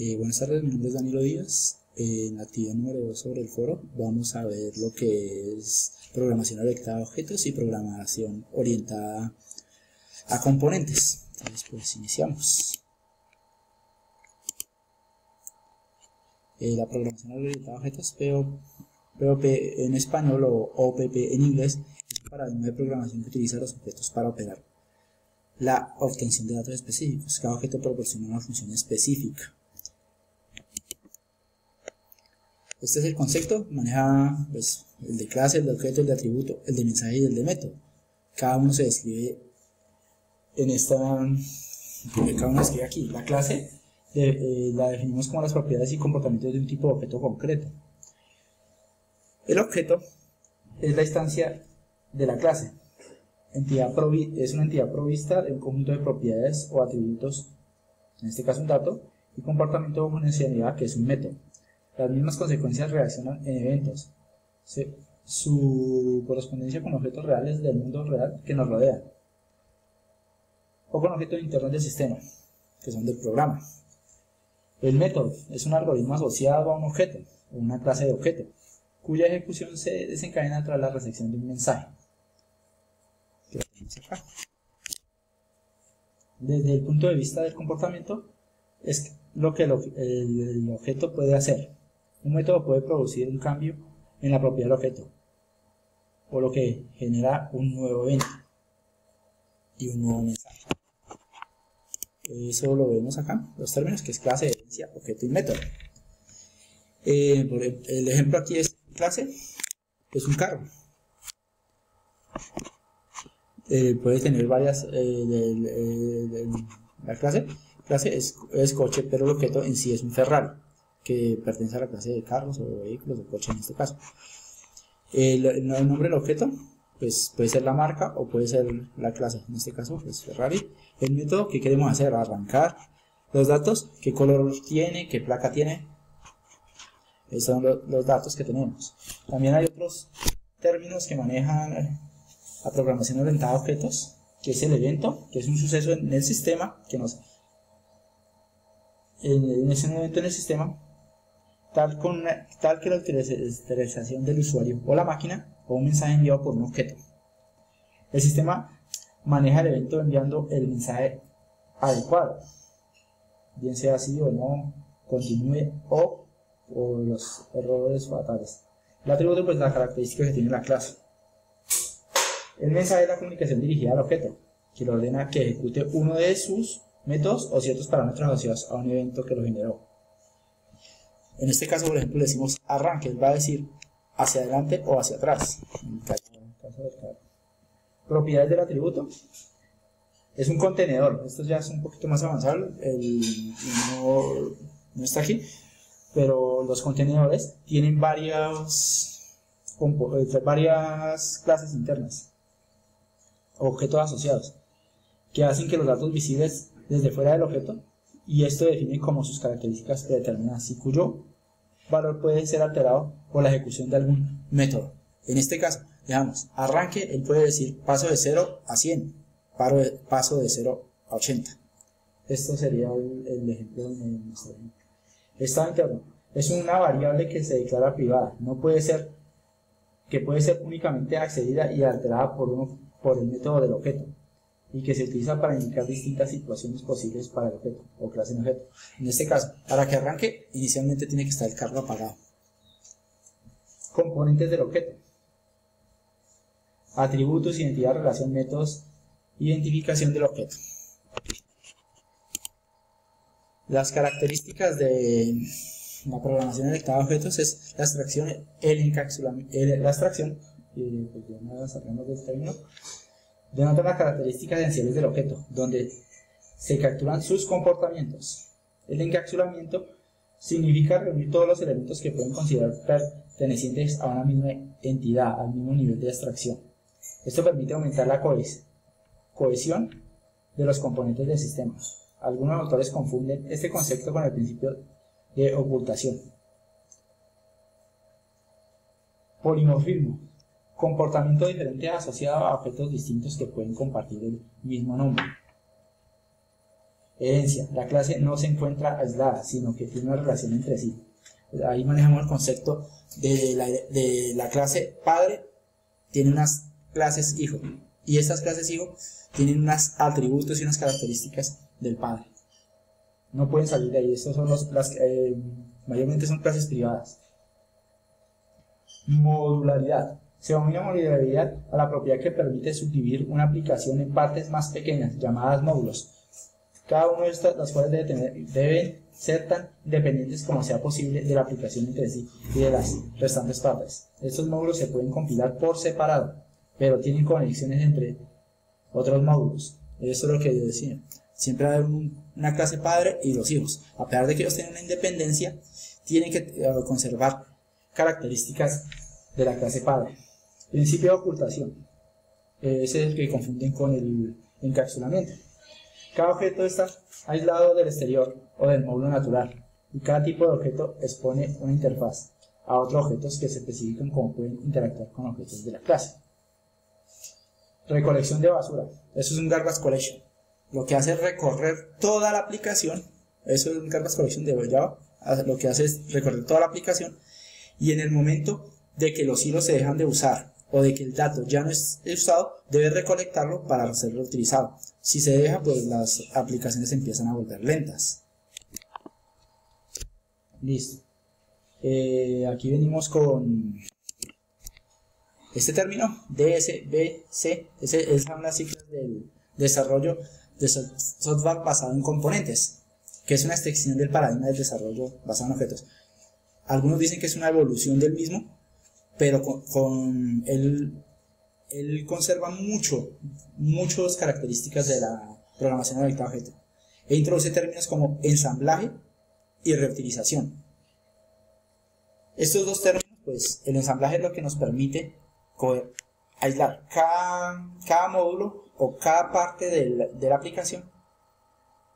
Eh, buenas tardes, mi nombre es Danilo Díaz. en la actividad número 2 sobre el foro vamos a ver lo que es programación orientada a objetos y programación orientada a componentes. Entonces, pues iniciamos. Eh, la programación orientada a objetos, POP en español o OPP en inglés, es un paradigma de programación que utiliza los objetos para operar la obtención de datos específicos. Cada objeto proporciona una función específica. Este es el concepto, maneja pues, el de clase, el de objeto, el de atributo, el de mensaje y el de método. Cada uno se describe en esta, cada uno describe aquí. La clase eh, la definimos como las propiedades y comportamientos de un tipo de objeto concreto. El objeto es la instancia de la clase. Entidad es una entidad provista de un conjunto de propiedades o atributos, en este caso un dato, y comportamiento o funcionalidad, que es un método. Las mismas consecuencias reaccionan en eventos. su correspondencia con objetos reales del mundo real que nos rodea. O con objetos internos del sistema, que son del programa. El método es un algoritmo asociado a un objeto una clase de objeto, cuya ejecución se desencadena tras la recepción de un mensaje. Desde el punto de vista del comportamiento, es lo que el objeto puede hacer. Un método puede producir un cambio en la propiedad del objeto, por lo que genera un nuevo evento y un nuevo mensaje. Eso lo vemos acá, los términos que es clase, herencia, objeto y método. Eh, el ejemplo aquí es clase, es un carro. Eh, puede tener varias, eh, la clase, clase es coche, pero el objeto en sí es un Ferrari que pertenece a la clase de carros o vehículos o coches en este caso. El, nombre del objeto pues puede ser la marca o puede ser la clase, en este caso pues Ferrari. El método que queremos hacer, arrancar los datos, qué color tiene, qué placa tiene. Esos son los, datos que tenemos. También hay otros términos que manejan la programación orientada a objetos, que es el evento, que es un suceso en el sistema, que nos en, ese evento en el sistema tal, con tal que la autorización del usuario o la máquina o un mensaje enviado por un objeto. El sistema maneja el evento enviando el mensaje adecuado, bien sea así o no, continúe o por los errores fatales. El atributo pues la característica que tiene la clase. El mensaje es la comunicación dirigida al objeto, que lo ordena que ejecute uno de sus métodos o ciertos parámetros asociados a un evento que lo generó. En este caso, por ejemplo, decimos arranque, va a decir hacia adelante o hacia atrás. Propiedades del atributo. Es un contenedor. Esto ya es un poquito más avanzado. no, está aquí. Pero los contenedores tienen varias, eh, varias clases internas. Objetos asociados. Que hacen que los datos visibles desde fuera del objeto y esto define como sus características predeterminadas y cuyo. Valor puede ser alterado por la ejecución de algún método. En este caso, digamos, arranque, él puede decir paso de 0 a 100, paso de 0 a 80. Esto sería el, ejemplo de Estado interno es una variable que se declara privada, no puede ser que puede ser únicamente accedida y alterada por, uno, por el método del objeto y que se utiliza para indicar distintas situaciones posibles para el objeto o clase de objeto. En este caso, para que arranque, inicialmente tiene que estar el carro apagado. Componentes del objeto. Atributos, identidad, relación, métodos, identificación del objeto. Las características de la programación orientada a objetos es la abstracción, el encapsulamiento, la abstracción, y pues ya del término, denota las características esenciales del objeto, donde se capturan sus comportamientos. El encapsulamiento significa reunir todos los elementos que pueden considerar pertenecientes a una misma entidad, al mismo nivel de abstracción. Esto permite aumentar la cohesión de los componentes del sistema. Algunos autores confunden este concepto con el principio de ocultación. Polimorfismo comportamiento diferente asociado a objetos distintos que pueden compartir el mismo nombre. Herencia. La clase no se encuentra aislada, sino que tiene una relación entre sí. Ahí manejamos el concepto de la, de la clase padre, tiene unas clases hijo. Y estas clases hijo tienen unos atributos y unas características del padre. No pueden salir de ahí. Estos son los, las, eh, mayormente son clases privadas. Modularidad. Se denomina modularidad a la propiedad que permite subdividir una aplicación en partes más pequeñas, llamadas módulos. Cada una de estas, las cuales debe deben ser tan dependientes como sea posible de la aplicación entre sí y de las restantes partes. Estos módulos se pueden compilar por separado, pero tienen conexiones entre otros módulos. Eso es lo que yo decía. Siempre haber una clase padre y los hijos. A pesar de que ellos tienen una independencia, tienen que eh, conservar características de la clase padre. Principio de ocultación. Ese es el que confunden con el encapsulamiento. Cada objeto está aislado del exterior o del módulo natural y cada tipo de objeto expone una interfaz a otros objetos que se especifican como pueden interactuar con objetos de la clase. Recolección de basura. Eso es un garbage collection. Lo que hace es recorrer toda la aplicación. Eso es un garbage collection de Java. Lo que hace es recorrer toda la aplicación y en el momento de que los hilos se dejan de usar o de que el dato ya no es usado, debe recolectarlo para ser reutilizado. Si se deja, pues las aplicaciones empiezan a volver lentas. Listo. Eh, aquí venimos con este término, DSBC, esas son las siglas del desarrollo de software basado en componentes, que es una extensión del paradigma del desarrollo basado en objetos. Algunos dicen que es una evolución del mismo, pero con, él, él, conserva mucho, muchas características de la programación orientada a objeto. E introduce términos como ensamblaje y reutilización. Estos dos términos, pues el ensamblaje es lo que nos permite aislar cada, cada, módulo o cada parte de la, de la, aplicación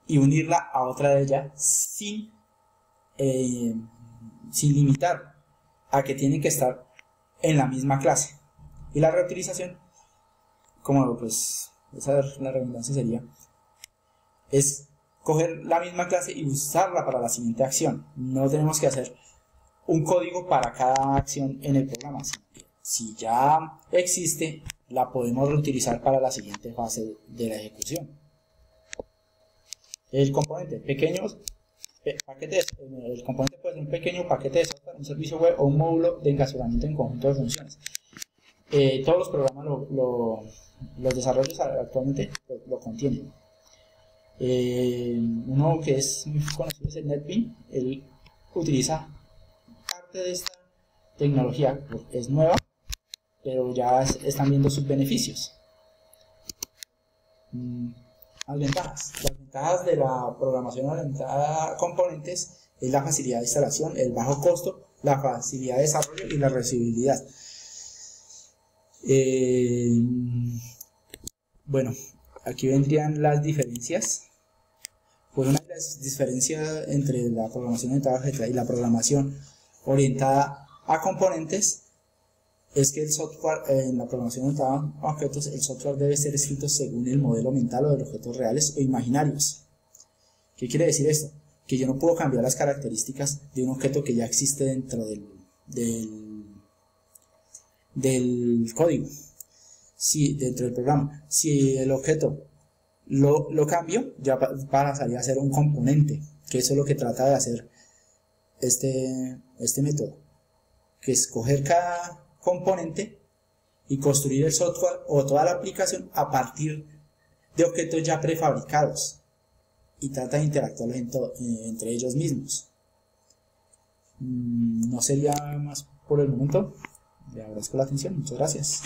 y unirla a otra de ellas sin, eh, sin limitar a que tienen que estar en la misma clase. Y la reutilización, como pues, esa la redundancia sería, es coger la misma clase y usarla para la siguiente acción. No tenemos que hacer un código para cada acción en el programa. Si ya existe, la podemos reutilizar para la siguiente fase de la ejecución. El componente, pequeños paquetes, el componente puede ser un pequeño paquete de software, un servicio web o un módulo de encapsulamiento en conjunto de funciones. Eh, todos los programas, los desarrollos actualmente lo, contienen. Eh, uno que es muy conocido es el NetBeam. Él utiliza parte de esta tecnología, es nueva, pero ya están viendo sus beneficios. Mm, las ventajas. Las ventajas de la programación orientada a componentes es la facilidad de instalación, el bajo costo, la facilidad de desarrollo y la recibibilidad. Eh, bueno, aquí vendrían las diferencias. Pues una de las diferencias entre la programación orientada a y la programación orientada a componentes es que el software, eh, en la programación de objetos, el software debe ser escrito según el modelo mental o de objetos reales o imaginarios. ¿Qué quiere decir esto? Que yo no puedo cambiar las características de un objeto que ya existe dentro del, del, código, si, dentro del programa. Si el objeto lo, lo cambio, ya pasaría a ser un componente, que eso es lo que trata de hacer este, este método, que es coger cada componente y construir el software o toda la aplicación a partir de objetos ya prefabricados y trata de interactuar eh, entre ellos mismos. Mm, no sería más por el momento. Le agradezco la atención. Muchas gracias.